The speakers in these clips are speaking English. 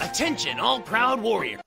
Attention all proud warriors!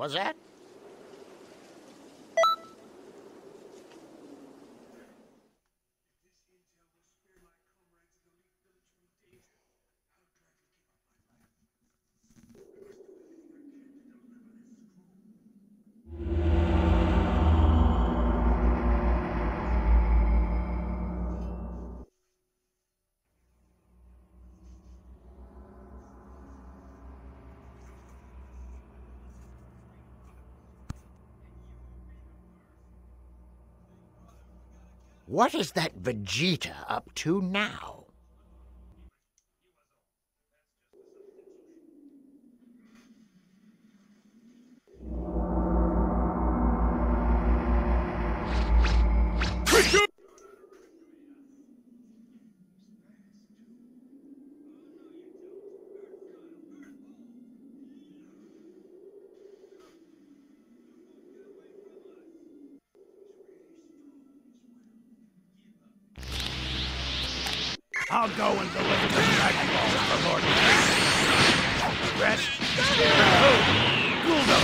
Was that? What is that Vegeta up to now? I'll go and deliver the Dragon Balls for Lord Rest. Guldo,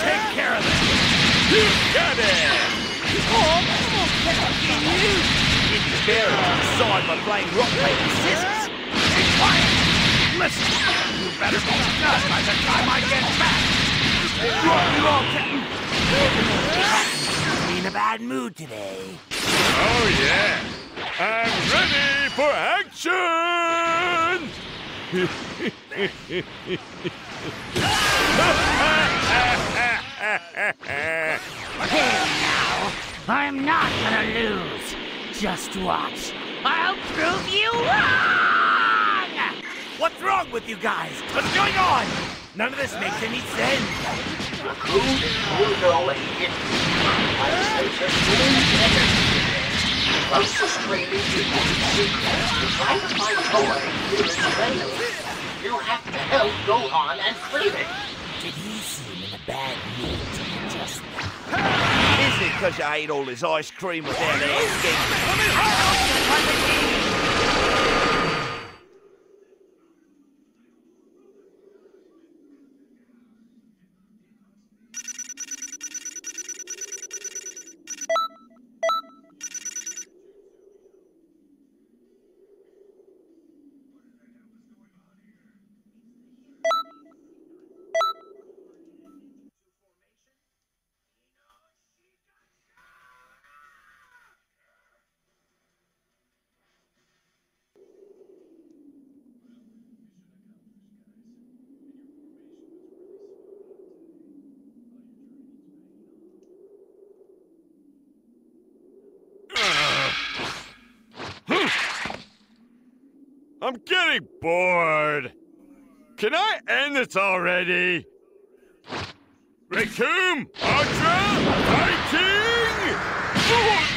take care of them. You got it! Oh, you! It's better to decide by playing rock, paper, scissors. Be quiet! Listen, you better be done by the time I get back. Drop oh, you all, Captain. You in a bad mood today? Oh, yeah. I'm ready for action! Hey now, I'm not gonna lose. Just watch. I'll prove you wrong! What's wrong with you guys? What's going on? None of this makes any sense. Who will know and get People secret to try to find toy in its trailer. You have to help Gohan and clean it. Did he seem in a bad mood just now? Is it because you ate all his ice cream without asking. I'm getting bored. Can I end this already? Recoome, Ultra, fighting!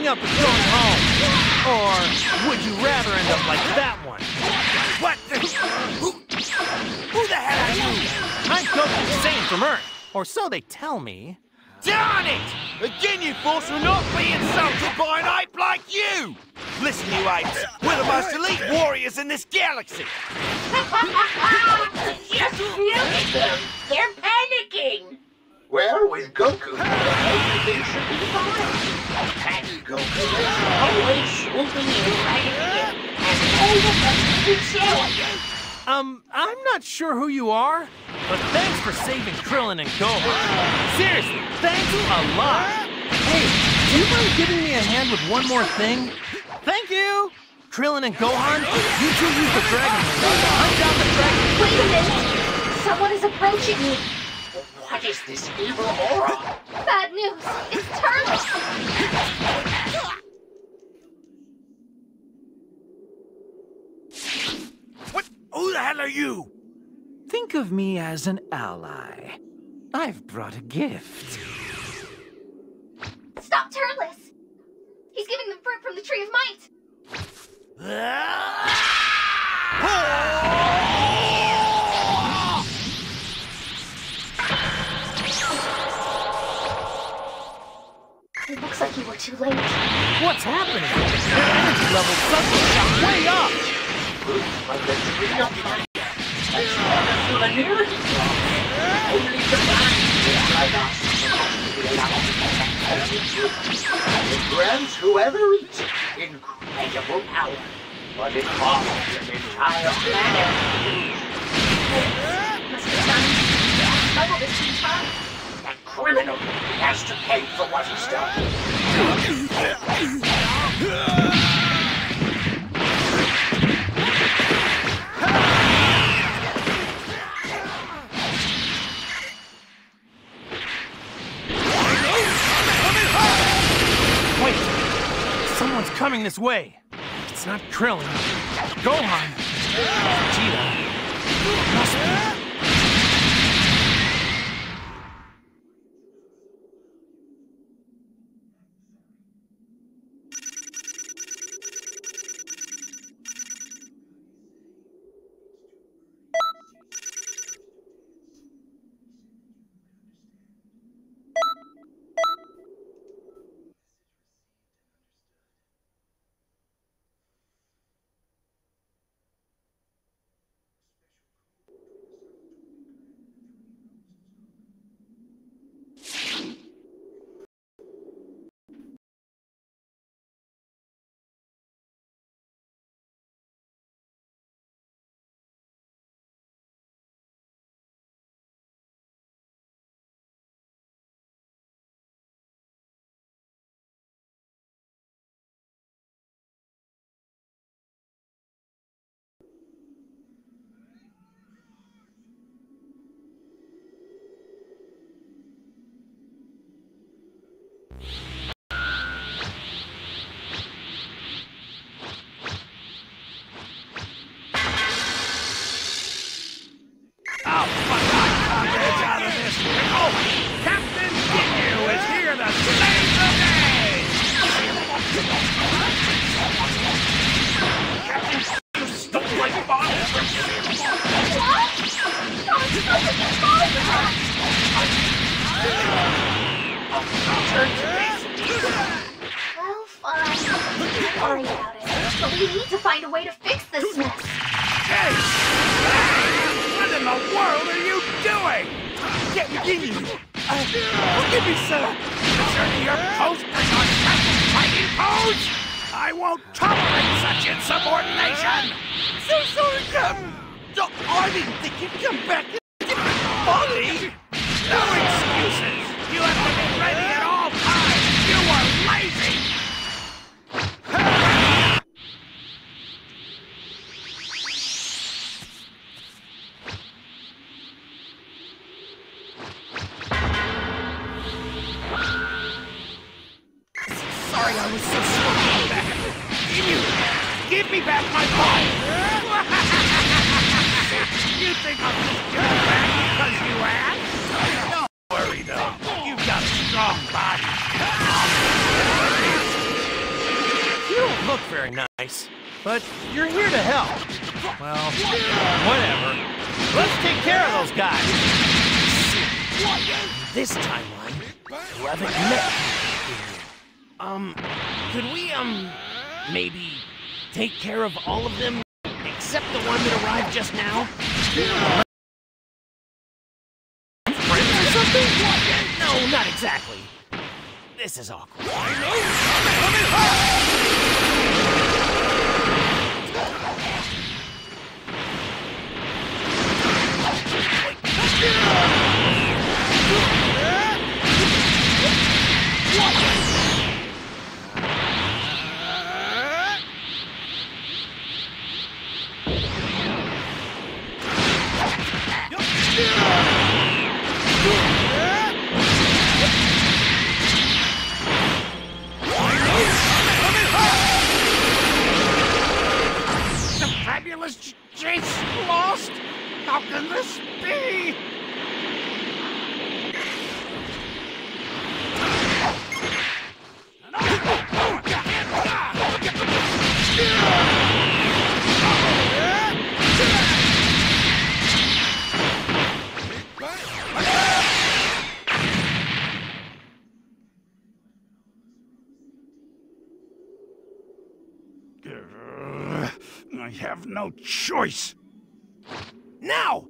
Giving up and going home? Or would you rather end up like that one? What the... Who... Who the hell are you? I'm Goku Saiyan from Earth, or so they tell me. Darn it! Again, you fools will not be insulted by an ape like you! Listen, you apes, we're the most elite warriors in this galaxy! Just look at always swooping in right at the end. And all of us himself. Um, I'm not sure who you are, but thanks for saving Krillin and Gohan. Seriously, thanks a lot. Hey, do you mind giving me a hand with one more thing? Thank you! Krillin and Gohan, you two use the Dragon Link to hunt down the dragon. Wait a minute! Someone is approaching me. What is this evil aura? Bad news! It's Turles! What? Who the hell are you? Think of me as an ally. I've brought a gift. Stop Turles! He's giving them fruit from the Tree of Might! It looks like you were too late. What's happening? Their energy level suddenly shot way up! It grants whoever it incredible power. But it costs an entire planet. This. That criminal has to pay for what he's done. Coming this way. It's not Krillin. Gohan. Vegeta. Must be. Oh, fuck on, comrades out of this. Oh, Captain Ginyu is here to save the day! Captain, you stole my bottle from Well, fine. Don't worry about it. But we need to find a way to fix this mess. Hey! What in the world are you doing? Get Ginyu! Uh, forgive me, sir! Deserting your post and your special fighting pose? I won't tolerate such insubordination! So sorry, Captain! Oh, I didn't think you'd come back and give me money! No look very nice, but you're here to help. Well, whatever. Let's take care of those guys. This timeline, you haven't met Um, could we, um, maybe take care of all of them except the one that arrived just now? Friends or something? No, not exactly. This is awkward. No choice. Now!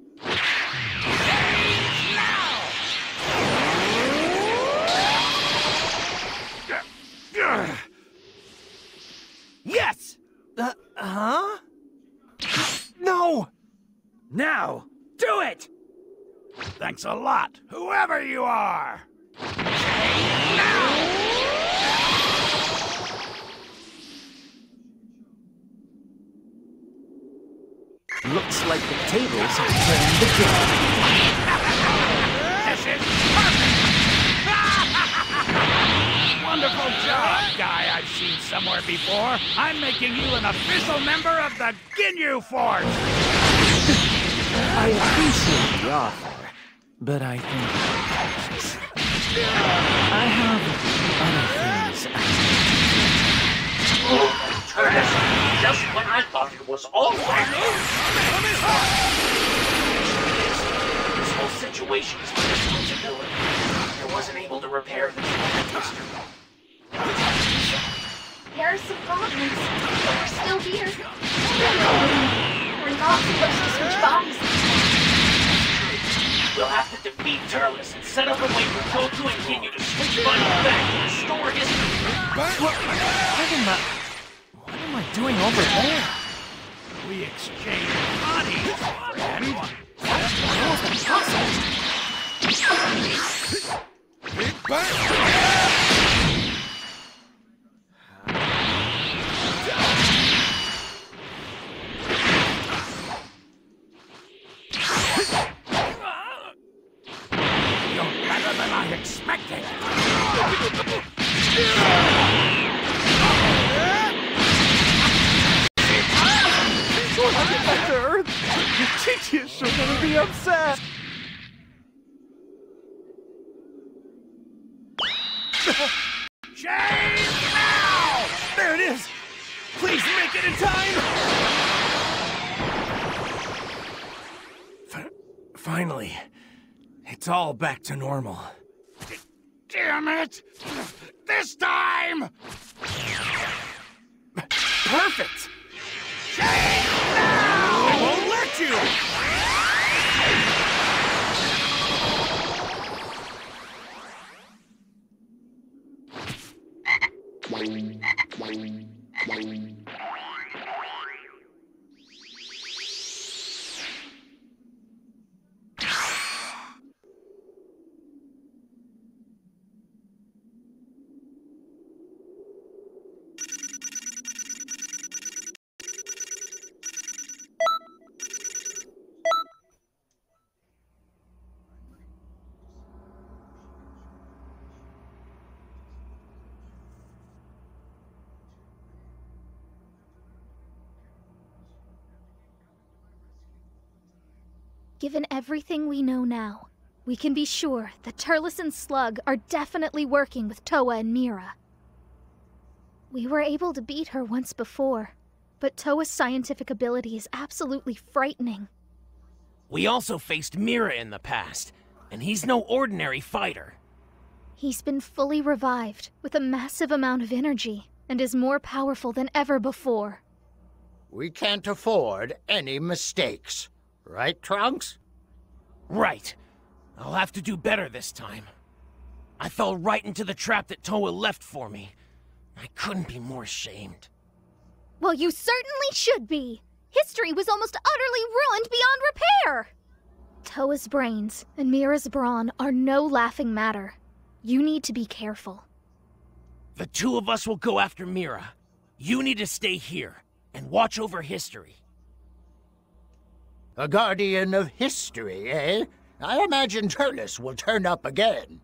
Now! Yes! Uh, huh? No! Now, do it! Thanks a lot, whoever you are! Looks like the tables have turned again. This is perfect! Wonderful job, guy I've seen somewhere before. I'm making you an official member of the Ginyu Force! I appreciate the offer, but I think I have other things I Turles, just when I thought it was all right. This whole situation is my responsibility. I wasn't able to repair this history. There are some problems, but we're still here. We're not supposed to switch bodies. We'll have to defeat Turles and set up a way for Goku and Ginyu to switch bodies back and restore history. What, what am What am I doing over there? We exchange bodies, friend. You're better than upset. Shame now! There it is! Please make it in time! F- finally, it's all back to normal. Damn it! This time! Perfect! I won't let you! Given everything we know now, we can be sure that Turles and Slug are definitely working with Towa and Mira. We were able to beat her once before, but Towa's scientific ability is absolutely frightening. We also faced Mira in the past, and he's no ordinary fighter. He's been fully revived with a massive amount of energy and is more powerful than ever before. We can't afford any mistakes. Right, Trunks? Right. I'll have to do better this time. I fell right into the trap that Towa left for me. I couldn't be more ashamed. Well, you certainly should be. History was almost utterly ruined beyond repair. Towa's brains and Mira's brawn are no laughing matter. You need to be careful. The two of us will go after Mira. You need to stay here and watch over history. A guardian of history, eh? I imagine Turles will turn up again.